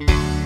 Ada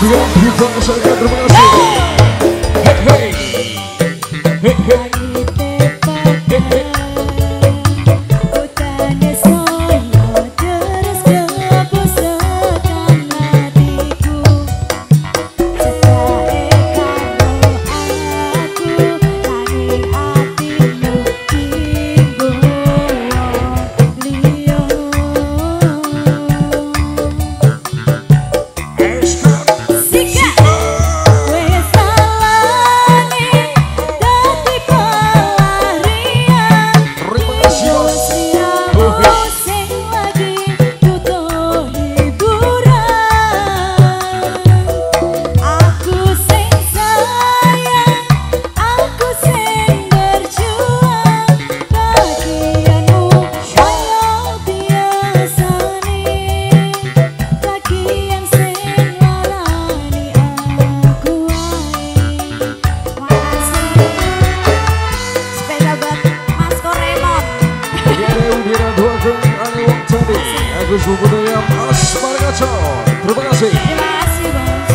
dua bintang saya terima kasih. Hey hey. Hey hey. Agus Bubudaya Mas Margaco Terima kasih. Terima kasih bos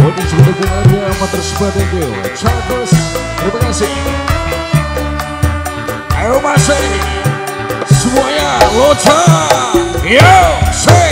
Untuk dukungannya amat tersebar Cakos Terima kasih. Ayo masih. Semuanya Lota. Yo Say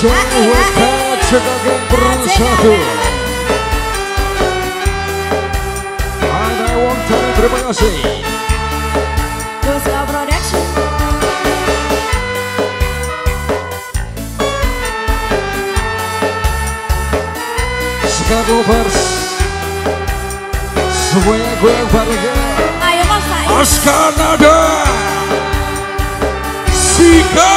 Jawa Cekakan Persatu Ada Wong terima kasih. Dosa Production Chicago Bears Semuanya gue yang bahagia Ayo mas Faiz Mas Kanada Sika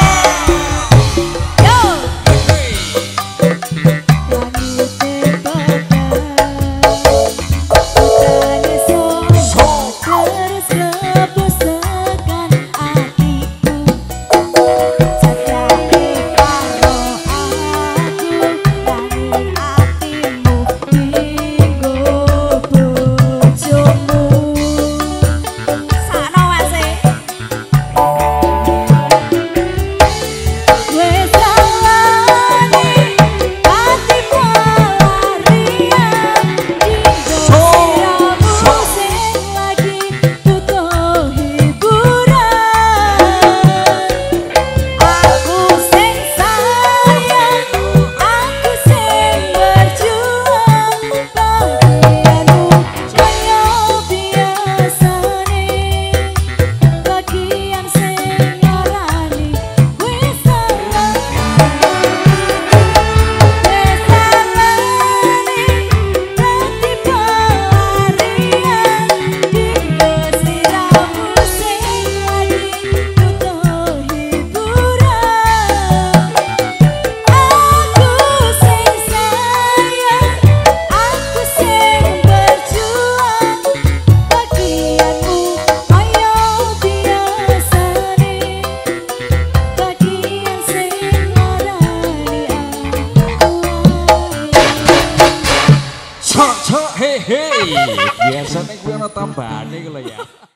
Biasanya gue ono tambahane kalau ya.